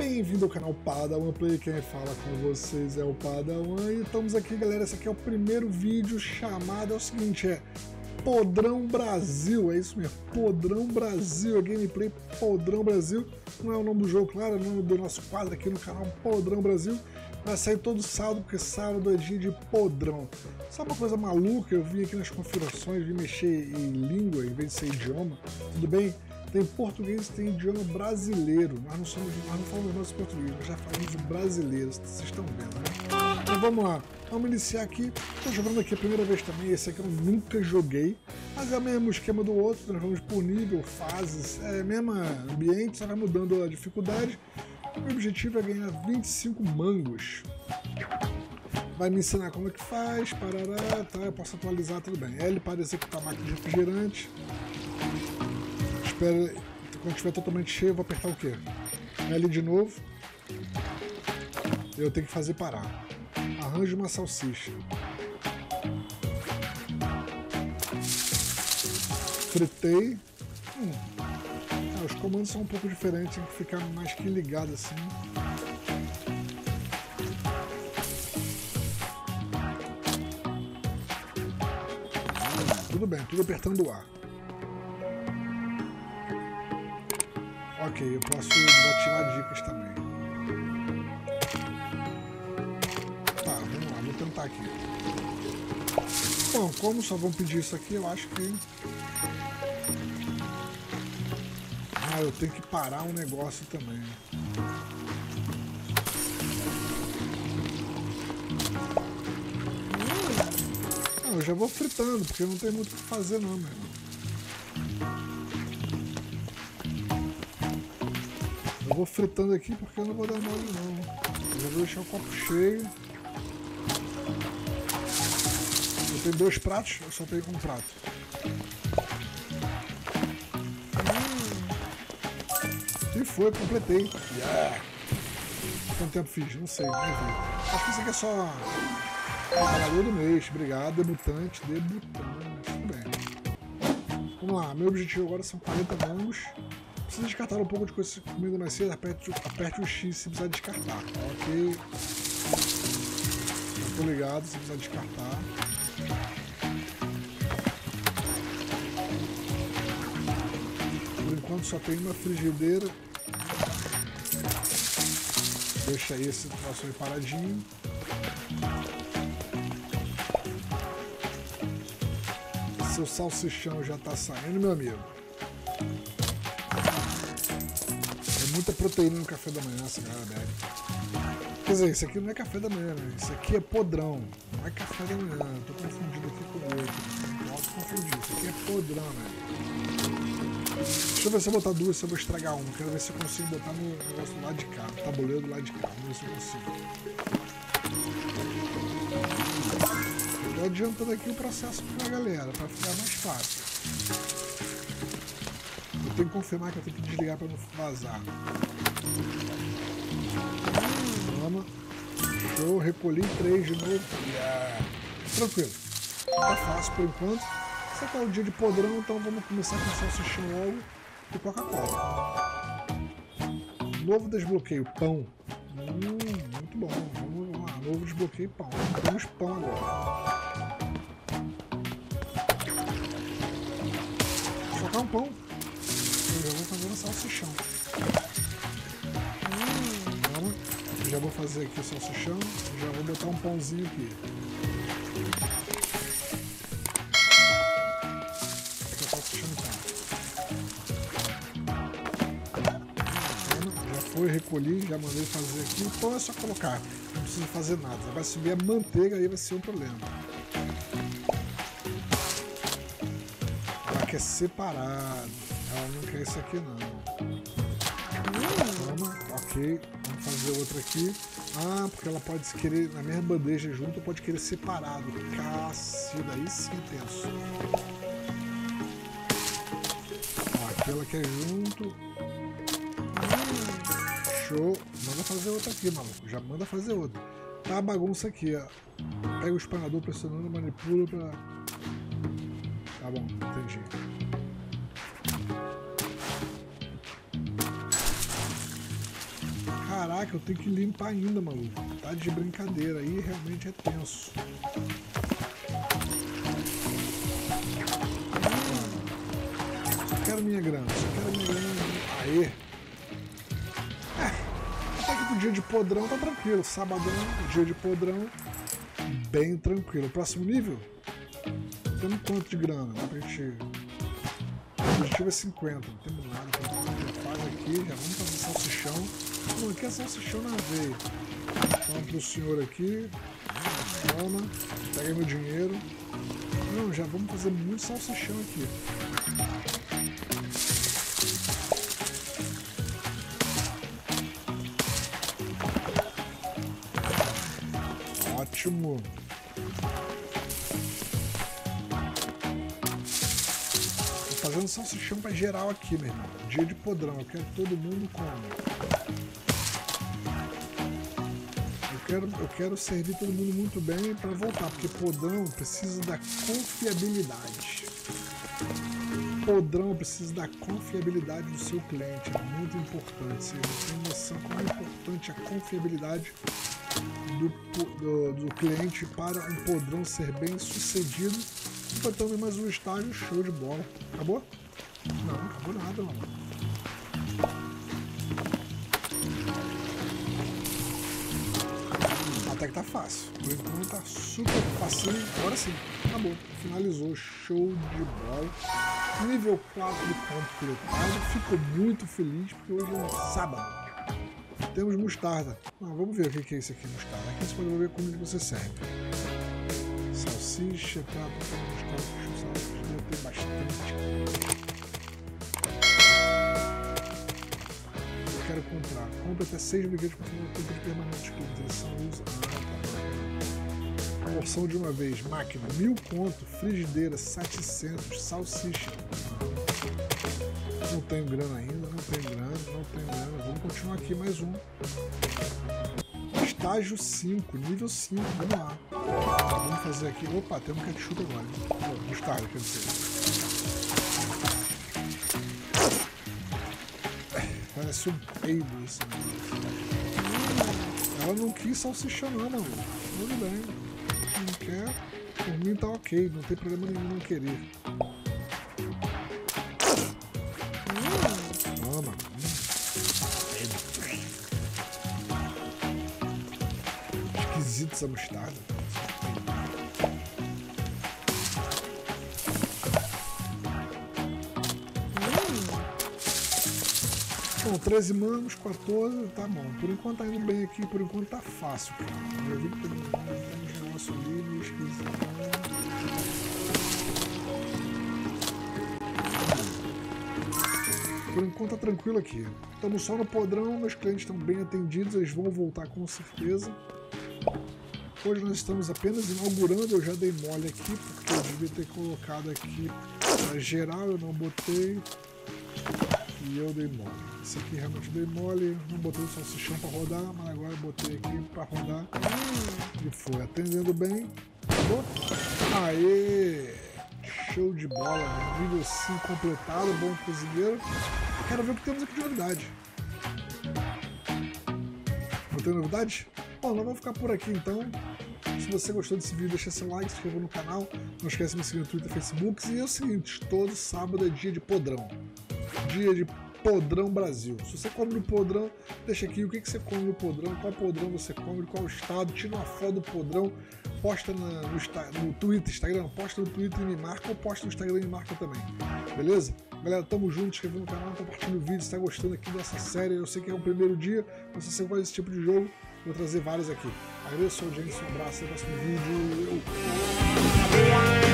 Bem-vindo ao canal Padawan Play, quem fala com vocês é o Padawan e estamos aqui galera, esse aqui é o primeiro vídeo chamado, é o seguinte, é Podrão Brasil, é isso mesmo, Podrão Brasil, é gameplay Podrão Brasil, não é o nome do jogo, claro, é o nome do nosso quadro aqui no canal Podrão Brasil, vai sair todo sábado, porque sábado é dia de podrão. Sabe uma coisa maluca? Eu vim aqui nas configurações, vim mexer em língua em vez de ser idioma, tudo bem? Tem português tem idioma brasileiro. Nós não, somos, nós não falamos mais português, nós já falamos brasileiro. Vocês estão vendo, né? Então vamos lá. Vamos iniciar aqui. Estou jogando aqui a primeira vez também. Esse aqui eu nunca joguei. Mas é o mesmo esquema do outro. Nós vamos por nível, fases. É mesmo ambiente, só vai mudando a dificuldade. O meu objetivo é ganhar 25 mangos. Vai me ensinar como é que faz, parará, tá? Eu posso atualizar, tudo bem. L para executar máquina de refrigerante quando estiver totalmente cheio, eu vou apertar o quê? L de novo. Eu tenho que fazer parar. Arranje uma salsicha. Fritei. Hum. Ah, os comandos são um pouco diferentes, tem que ficar mais que ligado assim. Tudo bem, tudo apertando o A. Ok, eu posso desativar dicas também. Tá, vamos lá, vou tentar aqui. Bom, como só vão pedir isso aqui, eu acho que... Ah, eu tenho que parar um negócio também. Não, eu já vou fritando, porque não tem muito o que fazer não, meu Eu vou fritando aqui porque eu não vou dar mole não. Eu vou deixar o copo cheio. Eu tenho dois pratos, eu só tenho um prato. Hum. E foi, completei. Yeah. Quanto tempo fiz? Não sei, não vi. Acho que isso aqui é só trabalhador do mês. Obrigado, debutante, debutante. Tudo bem. Vamos lá, meu objetivo agora são 40 mangos. Precisa descartar um pouco de coisa comigo mais cedo, aperte, aperte o X se precisar descartar. Ok. Tô ligado se precisar descartar. Por enquanto só tem uma frigideira. Deixa esse troço aí paradinho. Seu salsichão já tá saindo, meu amigo. Muita proteína no café da manhã, essa galera bebe. Quer dizer, isso aqui não é café da manhã, né? Isso aqui é podrão. Não é café da manhã. Tô confundido aqui com o outro. Posso confundir. Isso aqui é podrão, né? Deixa eu ver se eu botar duas, se eu vou estragar uma. Quero ver se eu consigo botar no negócio do lado de cá, no tabuleiro do lado de cá. Vamos ver se eu consigo. Tô adiantando aqui o processo pra galera, pra ficar mais fácil. Tenho que confirmar que eu tenho que desligar para não vazar. Vamos. Show, recolhi três de novo. Yeah. Tranquilo. Tá fácil por enquanto. Esse aqui é o dia de podrão, então vamos começar com salsichão logo e Coca-Cola. Novo desbloqueio, pão. Hum, muito bom. Vamos lá, novo desbloqueio, pão. Temos pão agora. Socar um pão o salsichão. Hum, já vou fazer aqui o salsichão, já vou botar um pãozinho aqui. Aqui o salsichão tá. Já foi, recolhi, já mandei fazer aqui. Então é só colocar, não precisa fazer nada. Vai subir a manteiga aí vai ser um problema. Ela quer separado. Não quer esse aqui não. Toma, ok. Vamos fazer outra aqui. Ah, porque ela pode querer na mesma bandeja junto, pode querer separado. Cacilda, aí sim é tenso. Ó, aqui ela quer junto. show. Manda fazer outra aqui, maluco. Já manda fazer outra. Tá a bagunça aqui, ó. Pega o espanador pressionando, manipula pra... Tá bom, entendi. Caraca, eu tenho que limpar ainda, maluco. Tá de brincadeira aí, realmente é tenso. Só quero minha grana, só quero minha grana. Aê! É, até que pro dia de podrão tá tranquilo. Sabadão, dia de podrão, bem tranquilo. Próximo nível? Temos quanto de grana? Dá pra gente... O objetivo é 50, não temos nada. Faz aqui, já vamos fazer salsichão. Não, aqui é salsichão na veia. Toma pro senhor aqui. Pega meu dinheiro. Não, já vamos fazer muito salsichão aqui. Ótimo. Fazendo salsichão pra geral aqui, meu irmão. Dia de podrão, eu quero que todo mundo coma. Eu quero, eu quero servir todo mundo muito bem para voltar, porque podrão precisa da confiabilidade. Podrão precisa da confiabilidade do seu cliente, é muito importante. Você tem noção como é importante a confiabilidade do, do, do cliente para um podrão ser bem sucedido Completamos mais um estágio, show de bola. Acabou? Não, acabou nada, mano. Até que tá fácil. Por enquanto tá super fácil. Agora sim, acabou. Finalizou, show de bola. Nível 4 de completado. Fico muito feliz porque hoje é sábado. Temos mostarda. Ah, vamos ver o que é isso aqui, mostarda. Aqui você pode ver como você serve salsicha, tá? Salsicha tem bastante. Eu quero comprar. Compre até 6 brinquedos para o tempo permanente que eles são usa. Ah, tá. Promoção de uma vez, máquina, mil conto, frigideira, 700, salsicha. Não tenho grana ainda, não tenho grana, não tenho grana. Vamos continuar aqui mais um. Estágio 5, nível 5, vamos lá. Vamos fazer aqui. Opa, temos ketchup agora. Oh, mostarda, quer dizer. Parece um peido esse Ela não quis salsicha não, mano. Tudo bem. Não quer. Por mim tá ok, não tem problema nenhum não querer. Essa mostarda. Bom, 13 manos, 14, tá bom. Por enquanto tá indo bem aqui, por enquanto tá fácil, cara. Eu vi que tem uns negócios ali meio. Por enquanto tá tranquilo aqui. Estamos só no podrão, meus clientes estão bem atendidos, eles vão voltar com certeza. Hoje nós estamos apenas inaugurando, eu já dei mole aqui, porque eu devia ter colocado aqui para geral, eu não botei. E eu dei mole. Esse aqui realmente dei mole, não botei o salsichão para rodar, mas agora botei aqui para rodar. E foi atendendo bem. Aê! Show de bola, nível 5 completado, bom cozinheiro. Quero ver o que temos aqui de novidade. Não tem novidade? Bom, nós vamos ficar por aqui então. Se você gostou desse vídeo, deixa seu like, se inscreva no canal. Não esquece de me seguir no Twitter e Facebook. E é o seguinte, todo sábado é dia de podrão. Dia de Podrão Brasil. Se você come no podrão, deixa aqui o que, que você come no podrão, qual podrão você come, qual estado, tira uma foto do podrão, posta no, no Twitter, Instagram, posta no Twitter e me marca, ou posta no Instagram e me marca também. Beleza? Galera, tamo junto, inscreva no canal, compartilha o vídeo, se tá gostando aqui dessa série. Eu sei que é o primeiro dia, se você gosta desse tipo de jogo, Vou trazer vários aqui. Agradeço a audiência, um abraço, até o próximo vídeo. Eu...